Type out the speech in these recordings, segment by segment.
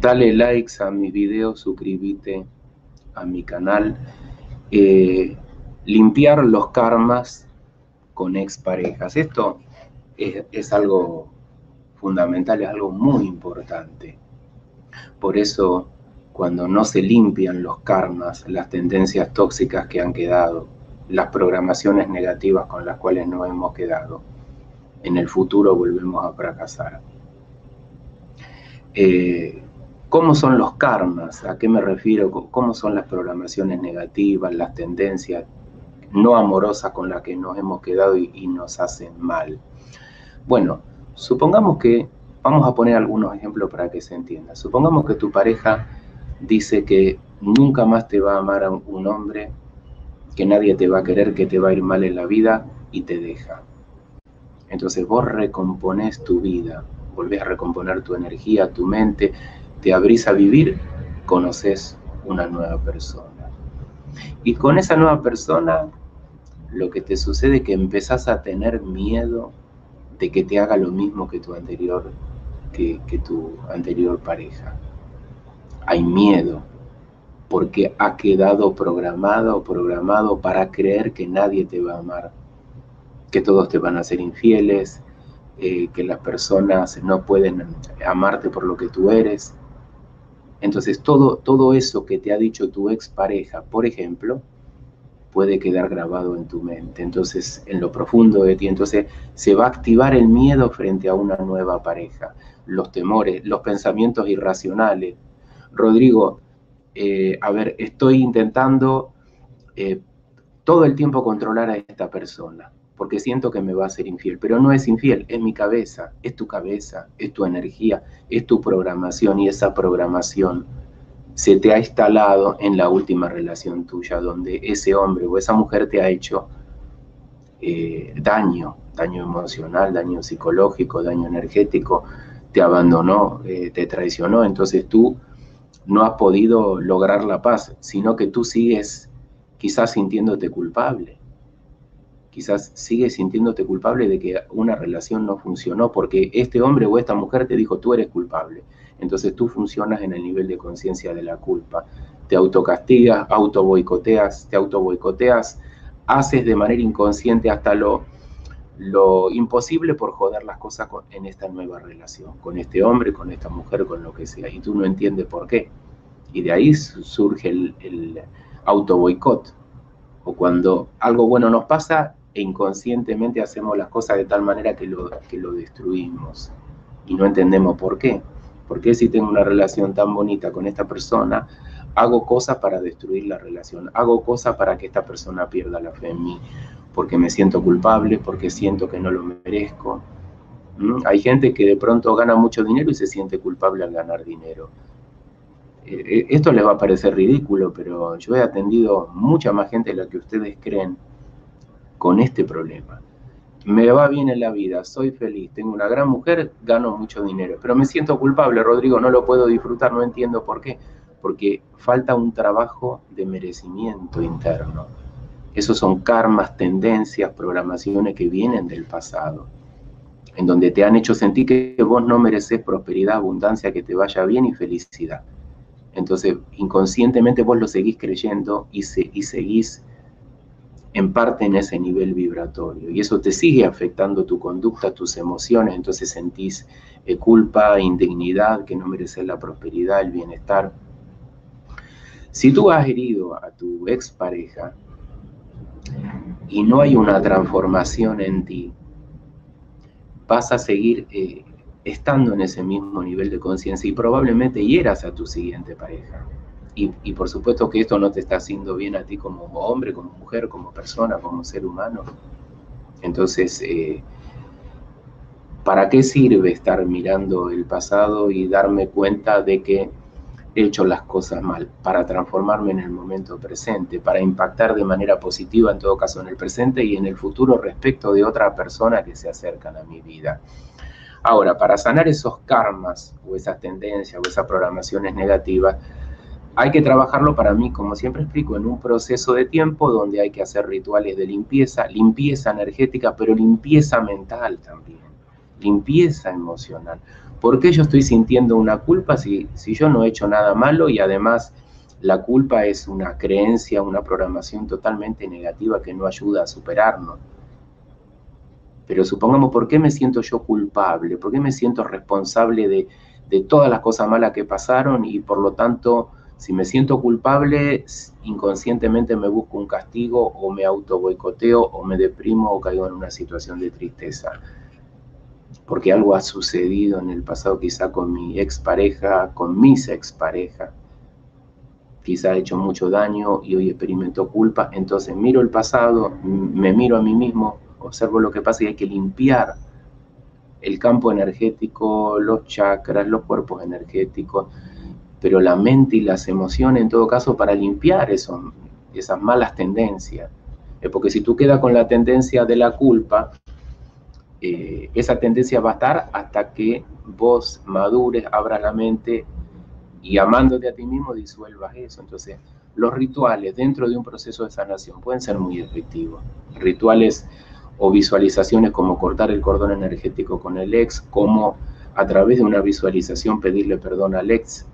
dale likes a mis videos, suscríbete a mi canal. Eh, limpiar los karmas con exparejas. Esto es, algo fundamental, es algo muy importante. Por eso, cuando no se limpian los karmas, las tendencias tóxicas que han quedado, las programaciones negativas con las cuales nos hemos quedado, en el futuro volvemos a fracasar. Eh, ¿Cómo son los karmas? ¿A qué me refiero? ¿Cómo son las programaciones negativas, las tendencias no amorosas con las que nos hemos quedado y, nos hacen mal? Bueno, supongamos que, vamos a poner algunos ejemplos para que se entienda. Supongamos que tu pareja dice que nunca más te va a amar a un hombre, que nadie te va a querer, que te va a ir mal en la vida y te deja. Entonces vos recomponés tu vida, volvés a recomponer tu energía, tu mente, te abrís a vivir, conoces una nueva persona. Y con esa nueva persona, lo que te sucede es que empezás a tener miedo de que te haga lo mismo que tu anterior, que, tu anterior pareja. Hay miedo porque ha quedado programado o programado para creer que nadie te va a amar, que todos te van a ser infieles, eh, que las personas no pueden amarte por lo que tú eres. Entonces todo, todo eso que te ha dicho tu expareja, por ejemplo, puede quedar grabado en tu mente. Entonces, en lo profundo de ti, entonces se va a activar el miedo frente a una nueva pareja, los temores, los pensamientos irracionales. Rodrigo, eh, a ver, estoy intentando eh, todo el tiempo controlar a esta persona porque siento que me va a ser infiel, pero no es infiel, es mi cabeza, es tu cabeza, es tu energía, es tu programación y esa programación se te ha instalado en la última relación tuya, donde ese hombre o esa mujer te ha hecho eh, daño, daño emocional, daño psicológico, daño energético, te abandonó, eh, te traicionó, entonces tú no has podido lograr la paz, sino que tú sigues quizás sintiéndote culpable quizás sigues sintiéndote culpable de que una relación no funcionó porque este hombre o esta mujer te dijo tú eres culpable. Entonces tú funcionas en el nivel de conciencia de la culpa. Te autocastigas, auto boicoteas, te auto boicoteas, haces de manera inconsciente hasta lo, lo imposible por joder las cosas en esta nueva relación, con este hombre, con esta mujer, con lo que sea, y tú no entiendes por qué. Y de ahí surge el, el auto boicot. O cuando algo bueno nos pasa, inconscientemente hacemos las cosas de tal manera que lo, que lo destruimos y no entendemos por qué. Porque si tengo una relación tan bonita con esta persona, hago cosas para destruir la relación, hago cosas para que esta persona pierda la fe en mí, porque me siento culpable, porque siento que no lo merezco. ¿Mm? Hay gente que de pronto gana mucho dinero y se siente culpable al ganar dinero. Eh, eh, esto les va a parecer ridículo, pero yo he atendido mucha más gente de la que ustedes creen con este problema. Me va bien en la vida, soy feliz, tengo una gran mujer, gano mucho dinero, pero me siento culpable, Rodrigo, no lo puedo disfrutar, no entiendo por qué. Porque falta un trabajo de merecimiento interno. Esos son karmas, tendencias, programaciones que vienen del pasado, en donde te han hecho sentir que vos no mereces prosperidad, abundancia, que te vaya bien y felicidad. Entonces, inconscientemente vos lo seguís creyendo y, y seguís en parte en ese nivel vibratorio. Y eso te sigue afectando tu conducta, tus emociones, entonces sentís eh, culpa, indignidad, que no mereces la prosperidad, el bienestar. Si tú has herido a tu expareja y no hay una transformación en ti, vas a seguir eh, estando en ese mismo nivel de conciencia y probablemente hieras a tu siguiente pareja. Y, por supuesto que esto no te está haciendo bien a ti como hombre, como mujer, como persona, como ser humano. Entonces, eh, ¿para qué sirve estar mirando el pasado y darme cuenta de que he hecho las cosas mal? Para transformarme en el momento presente, para impactar de manera positiva en todo caso en el presente y en el futuro respecto de otra persona que se acercan a mi vida. Ahora, para sanar esos karmas o esas tendencias o esas programaciones negativas, hay que trabajarlo para mí, como siempre explico, en un proceso de tiempo donde hay que hacer rituales de limpieza, limpieza energética, pero limpieza mental también, limpieza emocional, ¿Por qué yo estoy sintiendo una culpa si, si yo no he hecho nada malo y además la culpa es una creencia, una programación totalmente negativa que no ayuda a superarnos? Pero supongamos, ¿por qué me siento yo culpable? ¿Por qué me siento responsable de, de todas las cosas malas que pasaron y por lo tanto, si me siento culpable, inconscientemente me busco un castigo o me auto boicoteo o me deprimo o caigo en una situación de tristeza? Porque algo ha sucedido en el pasado quizá con mi expareja, con mis exparejas. Quizá ha hecho mucho daño y hoy experimento culpa. Entonces miro el pasado, me miro a mí mismo, observo lo que pasa y hay que limpiar el campo energético, los chakras, los cuerpos energéticos, pero la mente y las emociones en todo caso para limpiar esas malas tendencias. Porque si tú quedas con la tendencia de la culpa, eh, esa tendencia va a estar hasta que vos madures, abras la mente y amándote a ti mismo disuelvas eso. Entonces, los rituales dentro de un proceso de sanación pueden ser muy efectivos. Rituales o visualizaciones como cortar el cordón energético con el ex, como a través de una visualización pedirle perdón al ex.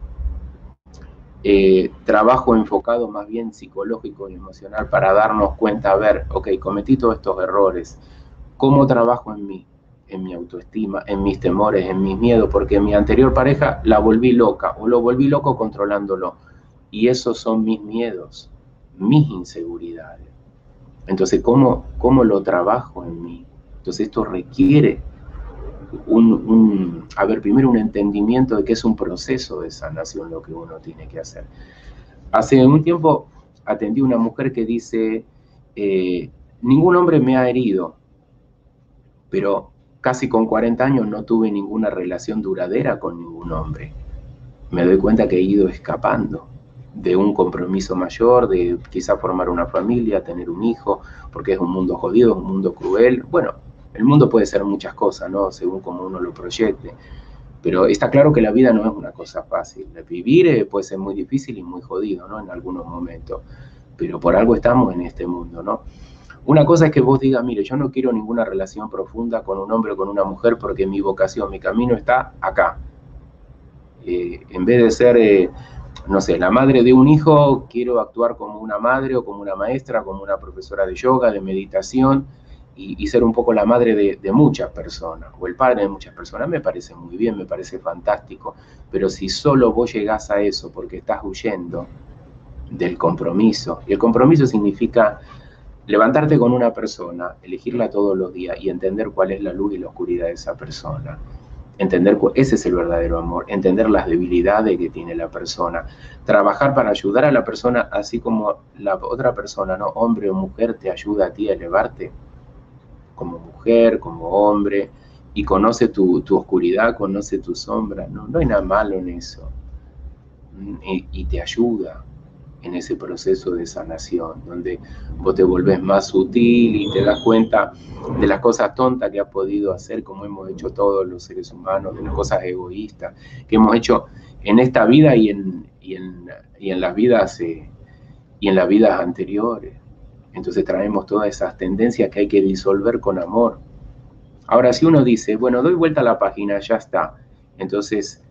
Eh, trabajo enfocado más bien psicológico y emocional para darnos cuenta, a ver, ok, cometí todos estos errores, ¿cómo trabajo en mí? en mi autoestima, en mis temores, en mis miedos, porque mi anterior pareja la volví loca o lo volví loco controlándolo. Y esos son mis miedos, mis inseguridades. Entonces, ¿cómo, cómo lo trabajo en mí? Entonces, esto requiere un, a ver, primero un entendimiento de que es un proceso de sanación lo que uno tiene que hacer. Hace un tiempo atendí a una mujer que dice, eh, ningún hombre me ha herido, pero casi con 40 años no tuve ninguna relación duradera con ningún hombre. Me doy cuenta que he ido escapando de un compromiso mayor, de quizá formar una familia, tener un hijo, porque es un mundo jodido, un mundo cruel. Bueno, el mundo puede ser muchas cosas, ¿no? Según como uno lo proyecte. Pero está claro que la vida no es una cosa fácil. Vivir eh, puede ser muy difícil y muy jodido, ¿no? En algunos momentos. Pero por algo estamos en este mundo, ¿no? Una cosa es que vos digas, mire, yo no quiero ninguna relación profunda con un hombre o con una mujer porque mi vocación, mi camino está acá. Eh, en vez de ser eh, no sé, la madre de un hijo, quiero actuar como una madre o como una maestra, como una profesora de yoga, de meditación, y, ser un poco la madre de, muchas personas, o el padre de muchas personas, me parece muy bien, me parece fantástico, pero si solo vos llegás a eso porque estás huyendo del compromiso, y el compromiso significa levantarte con una persona, elegirla todos los días y entender cuál es la luz y la oscuridad de esa persona entender, ese es el verdadero amor, entender las debilidades que tiene la persona, trabajar para ayudar a la persona, así como la otra persona, ¿no? Hombre o mujer, te ayuda a ti a elevarte como mujer, como hombre, y conoce tu, tu oscuridad, conoce tu sombra, ¿no? No hay nada malo en eso. y, y te ayuda, en ese proceso de sanación, donde vos te volvés más sutil y te das cuenta de las cosas tontas que has podido hacer, como hemos hecho todos los seres humanos, de las cosas egoístas que hemos hecho en esta vida y en, y en, y en las vidas eh, y en las vidas anteriores. Entonces traemos todas esas tendencias que hay que disolver con amor. Ahora, si uno dice, bueno, doy vuelta a la página, ya está. Entonces,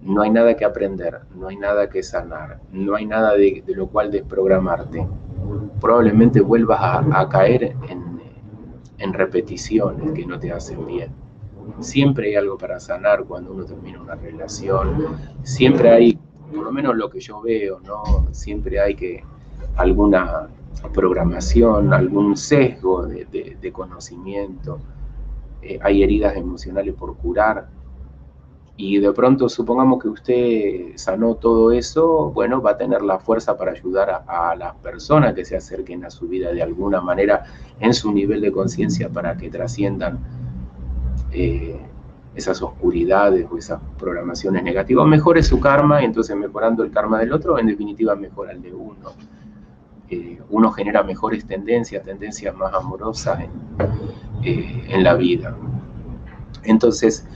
no hay nada que aprender, no hay nada que sanar, no hay nada de, lo cual desprogramarte. Probablemente vuelvas a, caer en, en, repeticiones que no te hacen bien. Siempre hay algo para sanar cuando uno termina una relación. Siempre hay, por lo menos lo que yo veo, ¿no? Siempre hay que alguna programación, algún sesgo de, conocimiento. Eh, hay heridas emocionales por curar y de pronto supongamos que usted sanó todo eso, bueno, va a tener la fuerza para ayudar a, las personas que se acerquen a su vida de alguna manera en su nivel de conciencia para que trasciendan eh, esas oscuridades o esas programaciones negativas. Mejore su karma entonces mejorando el karma del otro, en definitiva mejora el de uno. Uno genera mejores tendencias, tendencias más amorosas en, eh, en la vida. Entonces,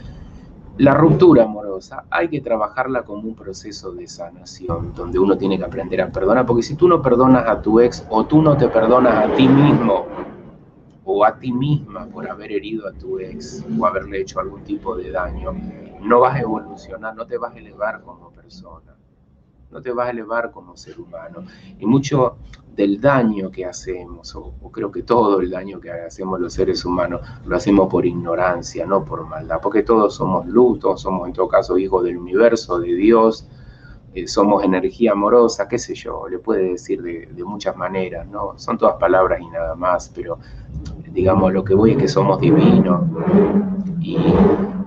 la ruptura amorosa hay que trabajarla como un proceso de sanación, donde uno tiene que aprender a perdonar, porque si tú no perdonas a tu ex o tú no te perdonas a ti mismo o a ti misma por haber herido a tu ex o haberle hecho algún tipo de daño, no vas a evolucionar, no te vas a elevar como persona, no te vas a elevar como ser humano. Y mucho del daño que hacemos, o, creo que todo el daño que hacemos los seres humanos, lo hacemos por ignorancia, no por maldad, porque todos somos luz, todos somos en todo caso hijos del universo, de Dios, eh, somos energía amorosa, qué sé yo, le puede decir de, muchas maneras, ¿no? Son todas palabras y nada más, pero digamos lo que voy es que somos divinos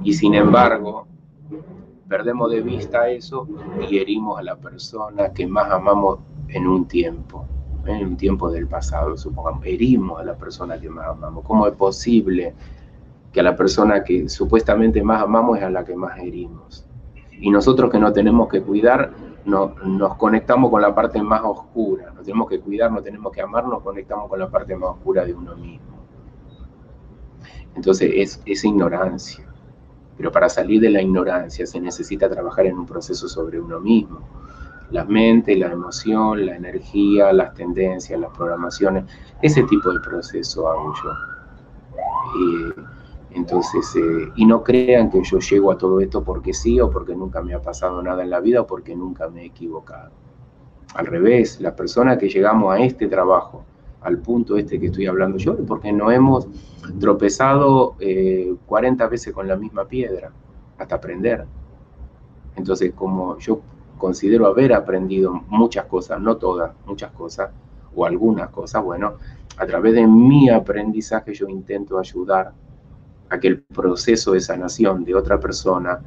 y sin embargo perdemos de vista eso y herimos a la persona que más amamos en un tiempo, en un tiempo del pasado, supongamos, herimos a la persona que más amamos. ¿Cómo es posible que a la persona que supuestamente más amamos es a la que más herimos? Y nosotros que no tenemos que cuidar, no, nos conectamos con la parte más oscura, nos tenemos que cuidar, no tenemos que amar, nos conectamos con la parte más oscura de uno mismo. Entonces es esa ignorancia. Pero para salir de la ignorancia se necesita trabajar en un proceso sobre uno mismo. La mente, la emoción, la energía, las tendencias, las programaciones, ese tipo de proceso hago yo. Eh, entonces, eh, y no crean que yo llego a todo esto porque sí o porque nunca me ha pasado nada en la vida o porque nunca me he equivocado. Al revés, las personas que llegamos a este trabajo, al punto este que estoy hablando yo, porque no hemos tropezado 40 eh, veces con la misma piedra hasta aprender. Entonces, como yo considero haber aprendido muchas cosas, no todas, muchas cosas, o algunas cosas, bueno, a través de mi aprendizaje yo intento ayudar a que el proceso de sanación de otra persona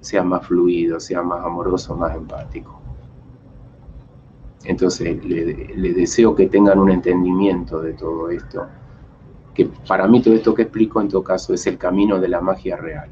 sea más fluido, sea más amoroso, más empático. Entonces, le, deseo que tengan un entendimiento de todo esto que para mí todo esto que explico en todo caso es el camino de la magia real.